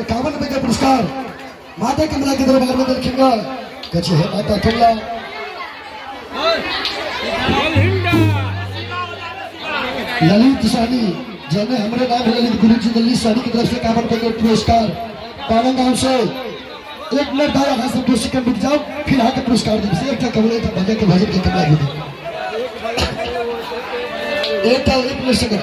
इक्यावन रुपए के पुरस्कार माता कमला के दरबार में देखेंगे कचे है माता कमला। ललित साहनी जने हमारे नाम है ललित गुरु जी ललित साहनी की तरफ़ से इक्यावन रुपए पुरस्कार, पावन गाँव से एक मिनट बाद यहाँ से दो सेकंड रुक जाओ, फिर आके पुरस्कार दे एक का कमरे का भजन के भजन के कमरा भी एक का एक मिनट सेकंड।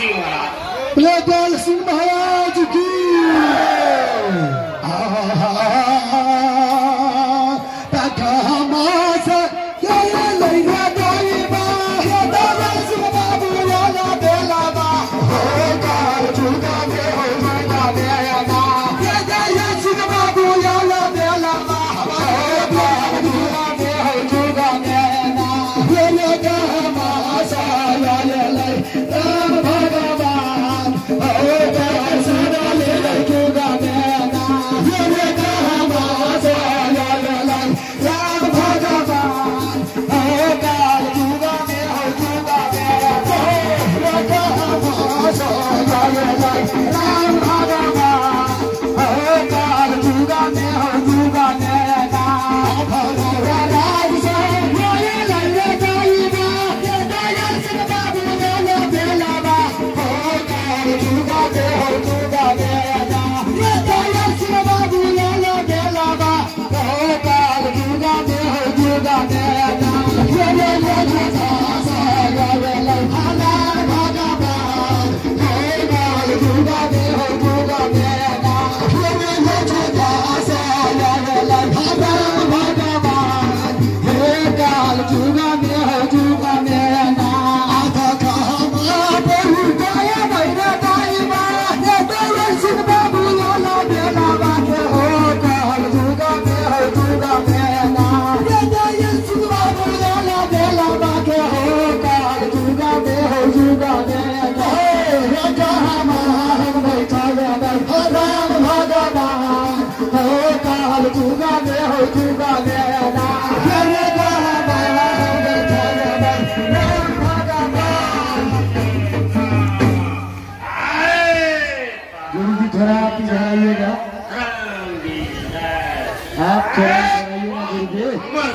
मिनट कभी गोपाल सिंह महाराज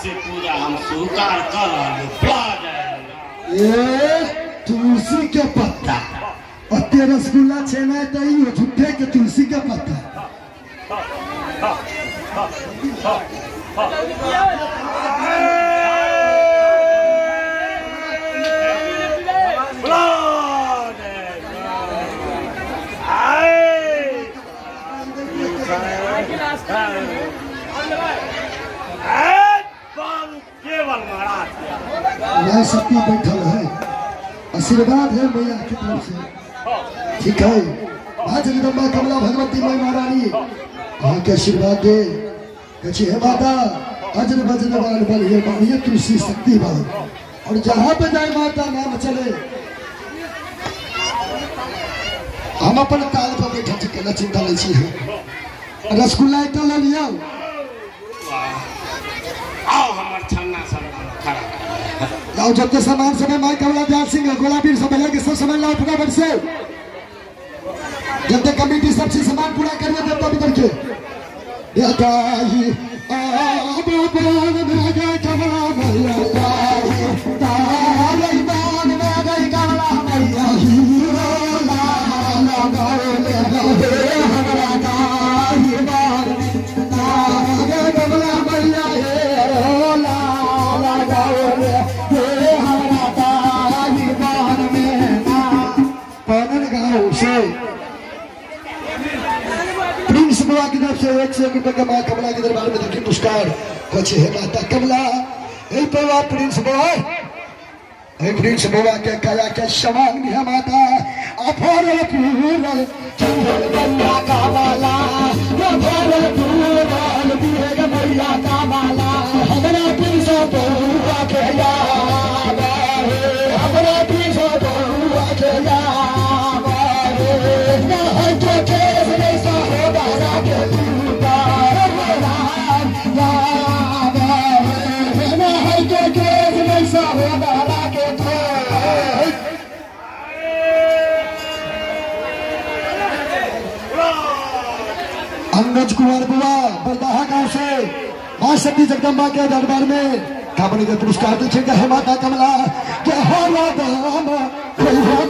पुरस्कार कर रहे ए तुलसी के पत्ता। और ते रसगुल्ला छेना तो ही हो झूठे के तुलसी के पत्ता। महाराज मैं सती बैठल है। आशीर्वाद है मैया की तरफ़ से। ठीक है? आज जगदम्बा कमला भगवती माई महारानी अहाँ के आशीर्वाद दे। कछी हे, माता अजर बजन बाल बल ये मानिए, तुलसी शक्ति बल। और जहाँ पे जाए माता, नाम चले। हम अपन ताल पर बैठल छी चिंता लै रसगुल्ला लऽ लियौ। खड़ा जब के सामान है माई कमला दयाल सिंह गोलाबीर भैया के सब सामान लाओ फटाफट से। जब तक कमेटी सब चीज़ सामान पूरा तब तक इधर के बुआ की तरफ़ से एक सौ रुपए का माँ कमला के दरबार में देखिए पुरस्कार कुछ है माता कमला ए बुआ प्रिंस बुआ ए प्रिंस बुआ के काया के समान है माता अफर पूरल चंदन बल्ला का माला अफर पूरल दिए मैया का माला हमरा प्रिंस बुआ के याद अंगज कुंवर बुआ बरदाहा गाँव से माँ शक्ति जगदम्बा के दरबार में। कामनी के पुरस्कार दीजिएगा हे माता कमला। के होला दाम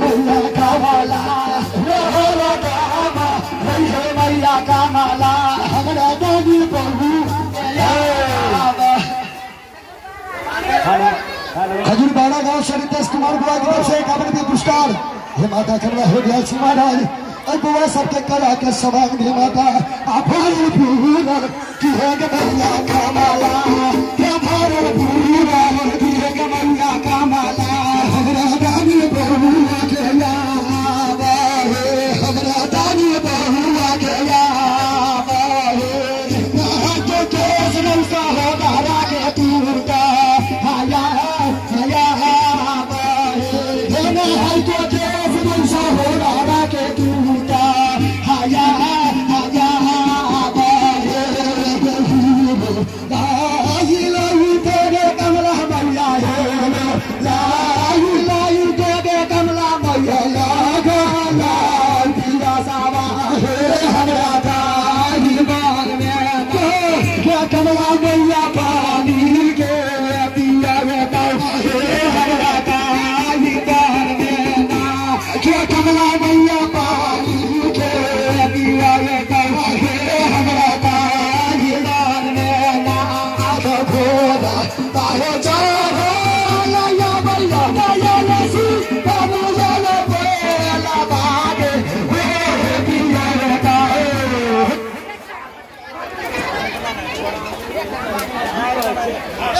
मैया का वाला रे होला दाम मैया का माला। हमरा दादी बहू खजूर बाड़ा गाँव से रितेश कुमार बुआ की तरफ़ से कामनी के पुरस्कार। हे माता कमला हो गया श्री महाराज और बुआ सबके कला के सवाल भी माता। I pull you, pull you, you had the best, I come alive.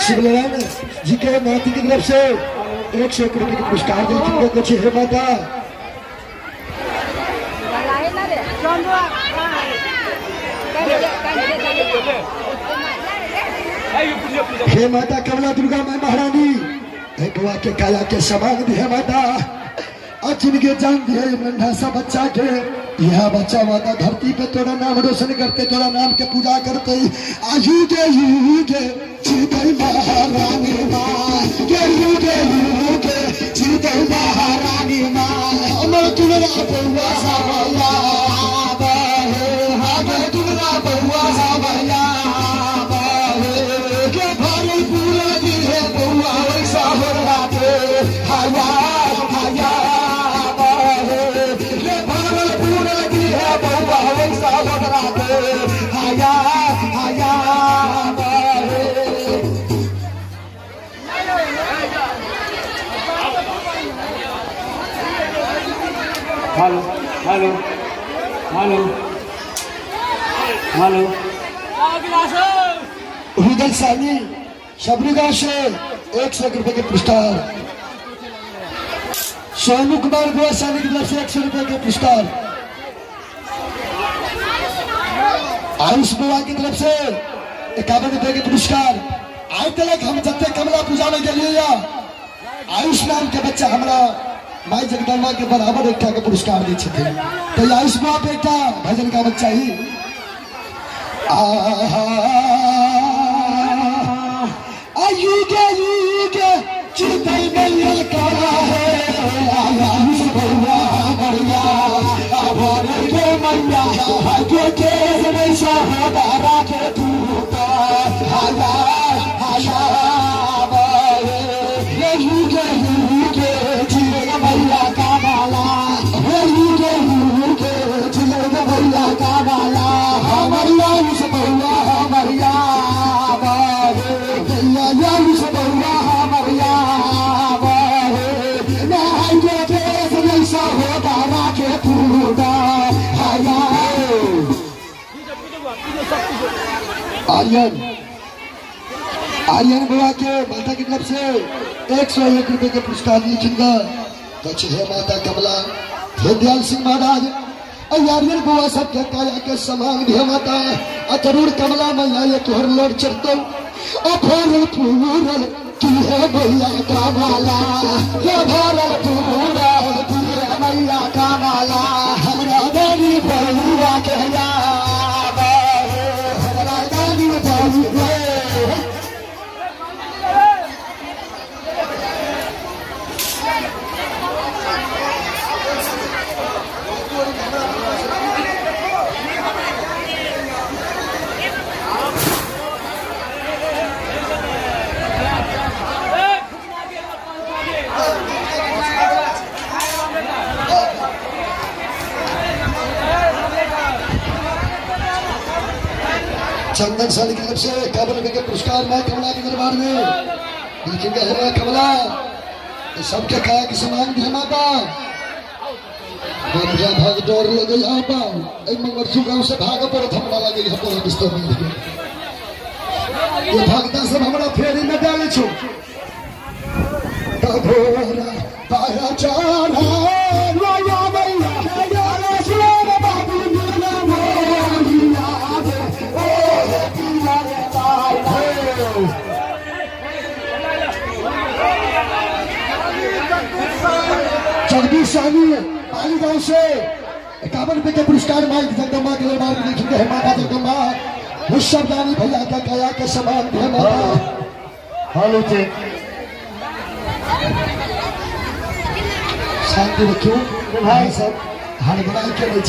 Shivnarayan जी के नाती की तरफ़ से एक सौ एक रुपये का पुरस्कार दे चुके कुछ है माता हे माता कमला दुर्गा माई महारानी बुआ के काया के समान है माता और जिनके जान दिए नन्हा सा बच्चा के यह बच्चा माता धरती पे तोरा नाम रोशन करते तोरा नाम के पूजा करते आयुगे युगे जीते महारानी माँ के युगे युगे जीते महारानी माँ हमर तुमरा बउआ सावला हृदय सानी कुमार गोवा सानी की तरफ से एक सौ रुपए के पुरस्कार आयुष बुआ की तरफ़ से इक्यावन रुपए के पुरस्कार। आज तक हम जब तक कमला पूजा में गलिए आयुष नाम के बच्चा हमरा माई जगदम्बा के बराबर एकटा के पुरस्कार दी छथिन। तो आयुष बुआ पे एकटा भजन गावक चाही। आहा आयुगे, युगे चितै मैया आर्यन। आर्यन बुआ के माता की तरफ़ से एक सौ एक रुपए के पुरस्कार लिखेंगे कछ है माता कमला हे दयाल सिंह महाराज आर्यन बुआ सब के काया के समान भी माता आ ज़रूर कमला मैया, ये तोहर लोड चढ़तो ओ भरल पूरल तू है मैया का माला, ये भरल पूरल तू है मैया का माला। हमरा देवी बउआ के चंदन साली की तरफ़ से इक्यावन के पुरस्कार मैं कमला के दरबार में। रहा कमला। ये सबके कहा कि समान भी माता। मुझे भाग डर लगे यहाँ पर। मंगरसू गाँव से भाग पर थमड़ा लगे यहाँ पर बिस्तर में ये भक्ता सब हमारा फेरी में डाले छो। तभोरा पाया चारा जगदीश साहनी पाली गाँव से। इक्यावन रुपए के पुरस्कार माइक जगदम्बा के दरबार में लिखेंगे है माता जगदम्बा। मुशब्दानी भैया का कया के समान है माता। हेलो चेक शांति रखियो। भाई सब। हड़बड़ाई के नहीं